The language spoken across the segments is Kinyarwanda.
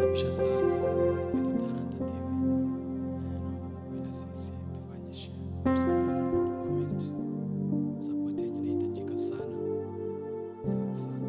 nakaribisha sana kwetu Talanta TV. Naomba sisi tufanye share, subscribe, comment. Support inahitajika sana. Asante sana,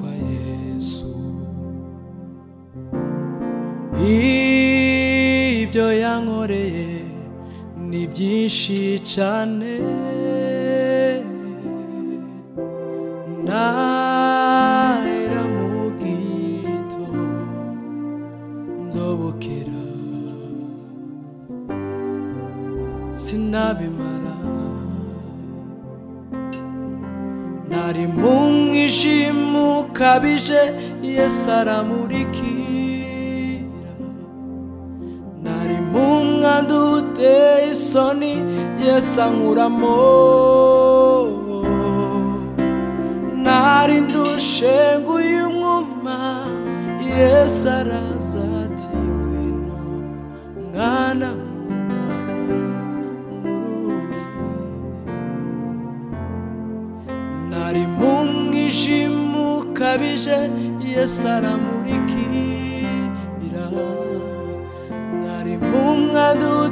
ibyo yankoreye ni byinshi cyane nahera mu gito ndobokera. Sinabimara. Nari mu mwijima ukabije yesu aramurikira. Uteye isoni yesu ankuramo nari ndushenguye umwuma yesu araza ati ngwino mwana nkunda nkurure nari mu mwijima ukabije yesu aramurikira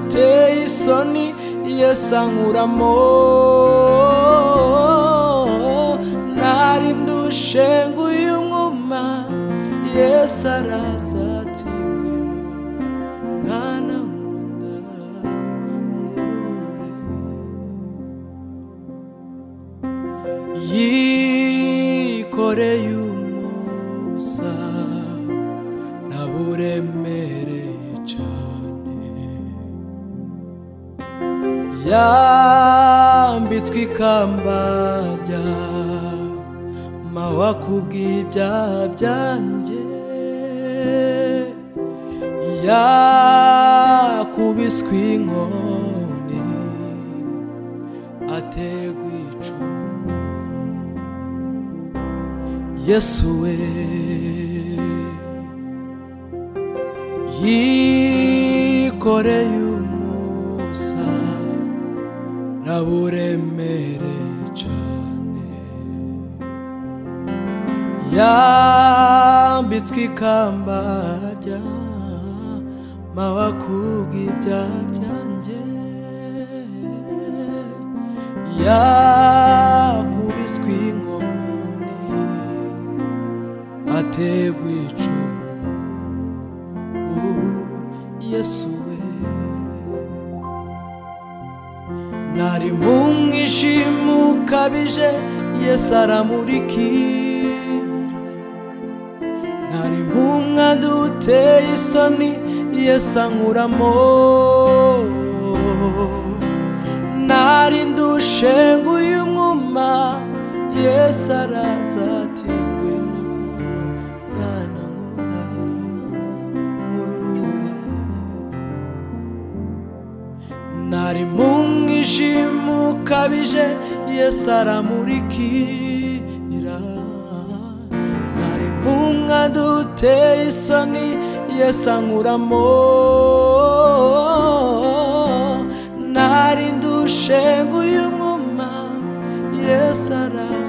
uteye isoni yesu ankuramo nari ndushenguye umwuma yesu araza ati mwana nkunda yikoreye umusa naburemereye cyane yambitswe ikamba rya mawa kubw'ibyaha byanjye. Yakubiswe inkoni ategwa icumu. Yesu we yikoreye umusa. Naburemere cyane yambitswe ikamba rya mawa kubw'ibyaha byanjye yakubiswe inkoni ategwa icumu. Yesu we. Nari mu mwijima ukabije yesu aramurikira nari mu mwanda uteye isoni yesu ankuramo. Nari ndushenguye umwuma yesu araza ati ngwino mwana nkunda nkurure nari mu mwijima ukabije yesu aramurikira nari mu mwanda uteye isoni yesu ankuramo nari ndushenguye umwuma yesu araza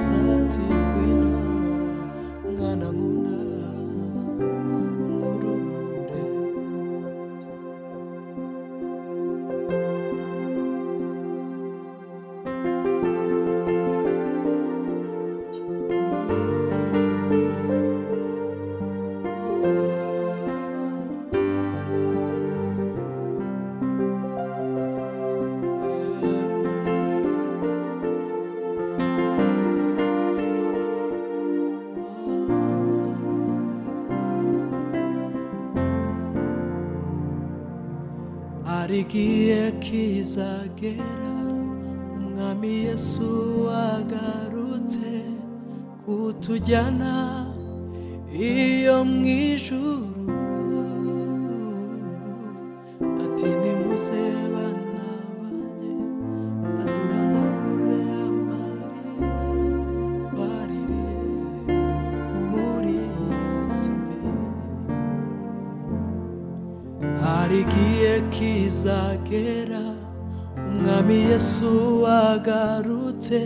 hari igihe kizagera umwami yesu agarutse kutujyana iyo mu ijuru kizagera umwami yesu agarutse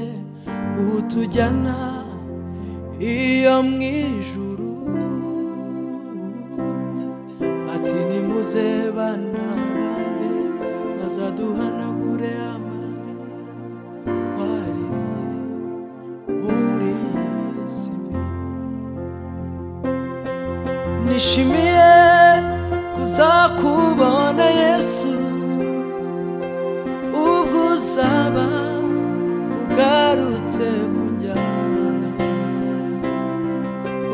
kutujyana iyo mu ijuru ati nimuze bana banjye bazaduhanagure amarira twaririye muri iyi si. Nishimiye kuzakubona yesu ubwo uzaba ugarutse kunjyana.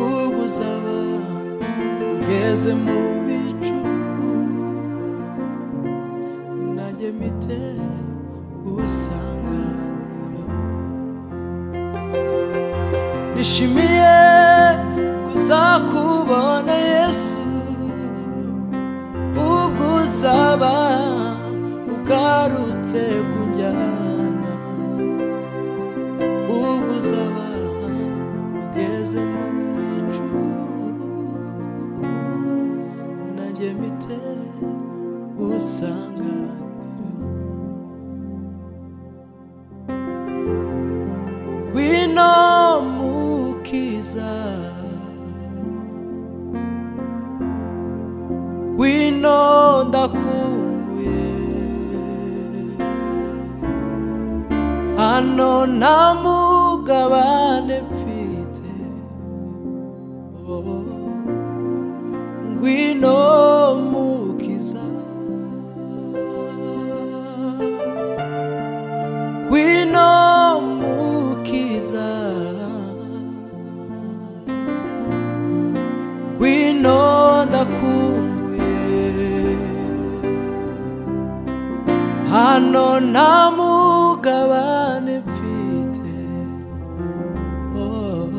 Ubwo uzaba ugeze mu bicu nanjye mite gusanganira nishimiye kuzakubona ugarutse kunjyana ubwo uzaba ugeze mu bicu nanjye mite gusanganira. Ngwino mukiza hano nta mugabane mfite. Ngwino mukiza. Ngwino mukiza. Ngwino ndakumbuye. Hano nta mugabane umugabane mfite. Oh,